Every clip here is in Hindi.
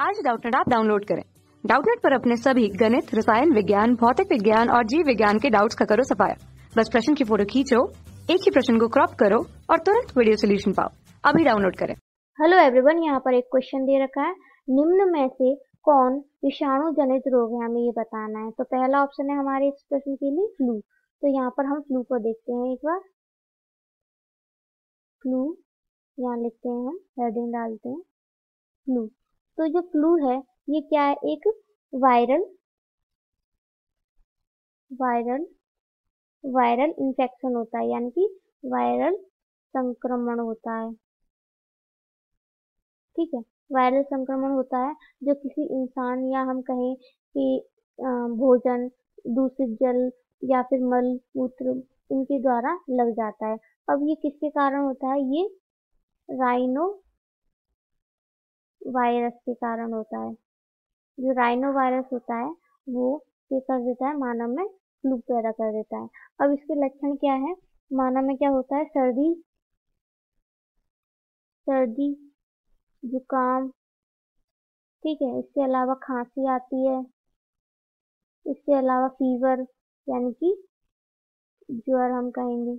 आज डाउटनेट आप डाउनलोड करें। डाउटनेट पर अपने सभी गणित, रसायन विज्ञान, भौतिक विज्ञान और जीव विज्ञान के डाउट्स का करो सफाया। बस प्रश्न की फ़ोटो खींचो, एक ही प्रश्न को क्रॉप करो और तुरंत वीडियो सोल्यूशन पाओ। अभी डाउनलोड करें। हेलो एवरीवन यहाँ पर एक क्वेश्चन दे रखा है। निम्न में से कौन विषाणु जनित रोग है, हमें ये बताना है। तो पहला ऑप्शन है हमारे इस प्रश्न के लिए फ्लू तो यहाँ पर हम फ्लू को देखते हैं एक बार। फ्लू यहाँ लिखते हैं हेडिंग डालते हैं। फ्लू तो जो फ्लू है, ये क्या है? एक वायरल वायरल वायरल इन्फेक्शन होता है, यानी कि वायरल संक्रमण होता है। ठीक है? वायरल संक्रमण होता है, जो किसी इंसान या हम कहें कि भोजन, दूषित जल या फिर मल, मूत्र, इनके द्वारा लग जाता है। अब ये किसके कारण होता है? ये राइनो वायरस के कारण होता है। जो राइनो वायरस होता है, वो ये कर देता है, मानव में फ्लू पैदा कर देता है। अब इसके लक्षण क्या है? मानव में क्या होता है? सर्दी सर्दी, जुकाम, ठीक है, इसके अलावा खांसी आती है, इसके अलावा फीवर यानी कि ज्वर हम कहेंगे।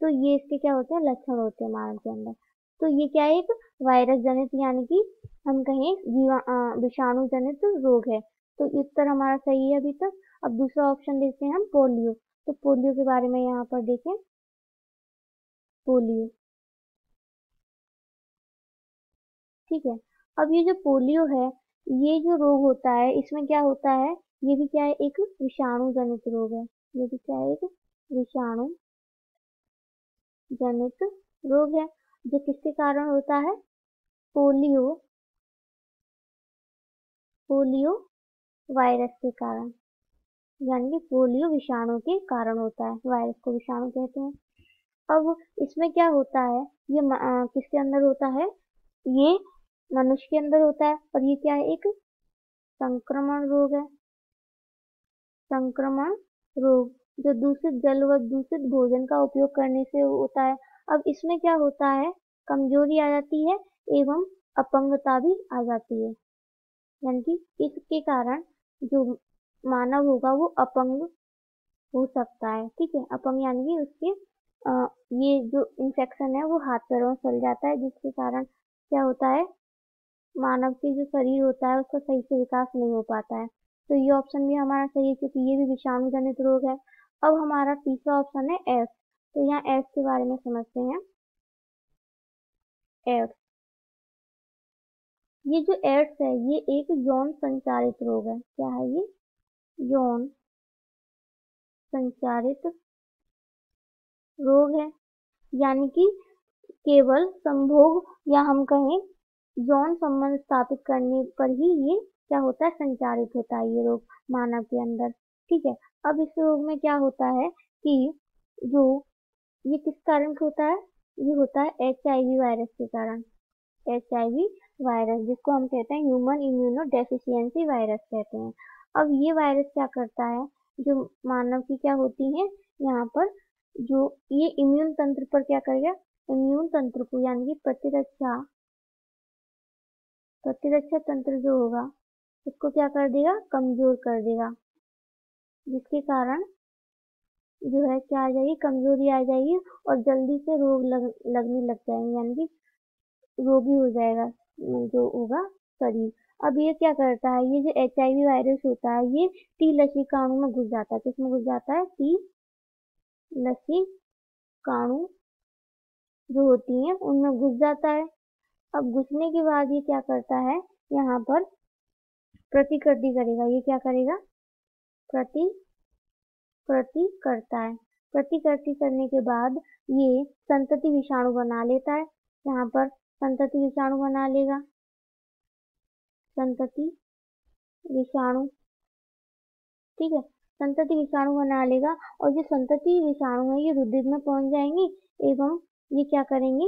तो ये इसके क्या होते हैं? लक्षण होते हैं मानव के अंदर। तो ये क्या है एक वायरस जनित, यानी कि हम कहें विषाणु जनित रोग है। तो उत्तर हमारा सही है अभी तक। अब दूसरा ऑप्शन देखते हैं हम पोलियो तो पोलियो के बारे में यहाँ पर देखें। पोलियो ठीक है। अब ये जो पोलियो है, ये जो रोग होता है, इसमें क्या होता है? ये भी क्या है? एक विषाणु जनित रोग है। ये भी क्या है? एक विषाणु जनित रोग है। जो किसके कारण होता है? पोलियो पोलियो वायरस के कारण। यानी कि पोलियो विषाणु के कारण होता है, वायरस को विषाणु कहते हैं। अब इसमें क्या होता है? ये किसके अंदर होता है? ये मनुष्य के अंदर होता है और ये क्या है? एक संक्रमण रोग है। संक्रमण रोग, जो दूषित जल व दूषित भोजन का उपयोग करने से होता है। अब इसमें क्या होता है? कमज़ोरी आ जाती है एवं अपंगता भी आ जाती है। यानी कि इसके कारण जो मानव होगा वो अपंग हो सकता है ठीक है? अपंग यानी कि उसके आ, ये जो इन्फेक्शन है वो हाथ पैरों में फैल जाता है जिसके कारण क्या होता है? मानव के जो शरीर होता है उसका सही से विकास नहीं हो पाता है। तो ये ऑप्शन भी हमारा सही है क्योंकि ये भी विषाणु जनित रोग है। अब हमारा तीसरा ऑप्शन है एफ़ तो यहाँ एफ़ के बारे में समझते हैं। एड्स ये जो एड्स है, ये एक यौन संचारित रोग है। क्या है ये? यौन संचारित रोग है। यानी कि केवल संभोग या हम कहें यौन संबंध स्थापित करने पर ही ये क्या होता है? संचारित होता है ये रोग मानव के अंदर। ठीक है, अब इस रोग में क्या होता है कि जो ये किस कारण होता है? ये होता है एचआईवी वायरस के कारण। एचआईवी वायरस जिसको हम कहते हैं ह्यूमन इम्यूनो डेफिशिएंसी वायरस कहते हैं। अब ये वायरस क्या करता है? जो मानव की क्या होती है? यहाँ पर जो ये इम्यून तंत्र पर क्या करेगा इम्यून तंत्र को, यानी कि प्रतिरक्षा प्रतिरक्षा तंत्र जो होगा, उसको क्या कर देगा? कमज़ोर कर देगा। जिसके कारण जो है क्या आ जाएगी? कमज़ोरी आ जाएगी और जल्दी से रोग लग, लगने लग जाएँगे यानी कि रोगी हो जाएगा जो होगा शरीर। अब ये क्या करता है? ये जो एच वायरस होता है ये टी लसी काणु में घुस जाता है। किसमें घुस जाता है? टी लसी काणु जो होती है उनमें घुस जाता है। अब घुसने के बाद ये क्या करता है? यहाँ पर प्रतिकृति करेगा। ये क्या करेगा? प्रति प्रति करता है। प्रतिकृति करने के बाद ये संतति विषाणु बना लेता है। यहाँ पर संतति विषाणु बना लेगा। संतति विषाणु। ठीक है? संतति विषाणु बना लेगा और जो संतति विषाणु है, ये रुधिर में पहुँच जाएँगी एवं ये क्या करेंगे?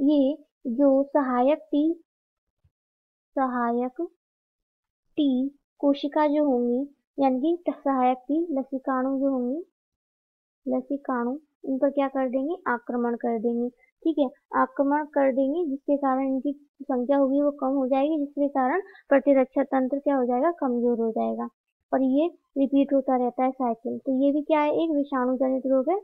ये जो सहायक टी सहायक टी कोशिका जो होंगी यानी कि सहायक की लसिकाणु जो होंगी, लसिकाणु इन पर क्या कर देंगे? आक्रमण कर देंगे। ठीक है, आक्रमण कर देंगे, जिसके कारण इनकी संख्या होगी वो कम हो जाएगी, जिसके कारण प्रतिरक्षा तंत्र क्या हो जाएगा? कमज़ोर हो जाएगा। और ये रिपीट होता रहता है साइकिल तो ये भी क्या है? एक विषाणु जनित रोग है।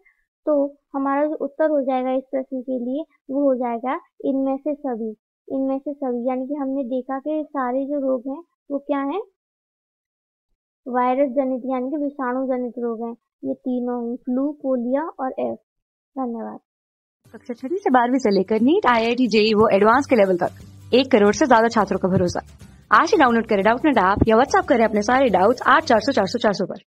तो हमारा जो उत्तर हो जाएगा इस प्रश्न के लिए, वो हो जाएगा इनमें से सभी। इनमें से सभी, यानी कि हमने देखा कि सारे जो रोग हैं, वो क्या हैं? वायरस जनित यानी कि विषाणु जनित रोग हैं। ये तीनों ही फ्लू पोलिया और एफ़ धन्यवाद। कक्षा छठी से बारहवीं से लेकर NEET I I T JEE वो एडवांस के लेवल तक। एक करोड़ से ज़्यादा छात्रों का भरोसा। आज ही डाउनलोड करें डाउट नेट ऐप या व्हाट्सएप करें अपने सारे डाउट्स आठ चार सौ चार सौ चार सौ पर।